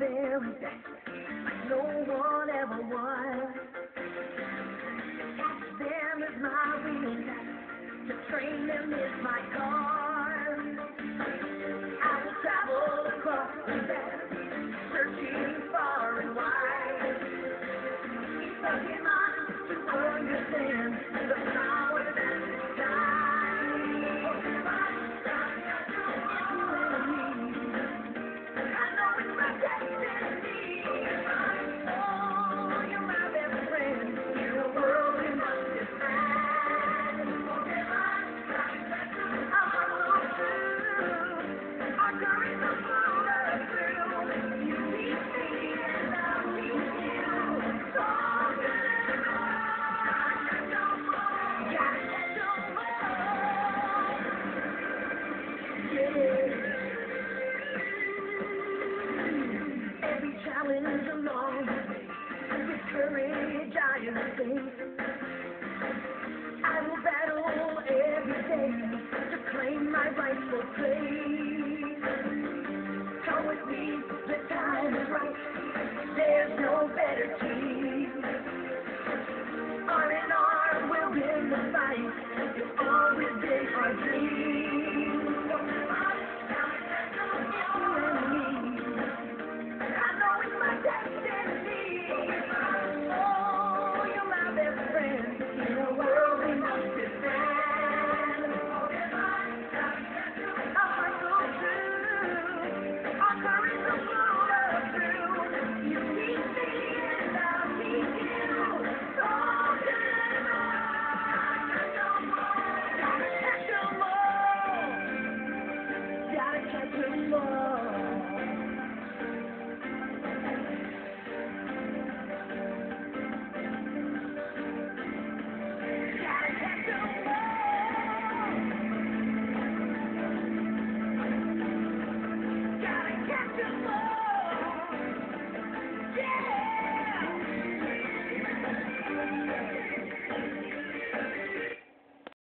very like no one ever was. Them is my test, to train them is my cause. Challenge along the with courage I will face. I will battle every day to claim my rightful place. Come with me, the time is right. There's no better team. September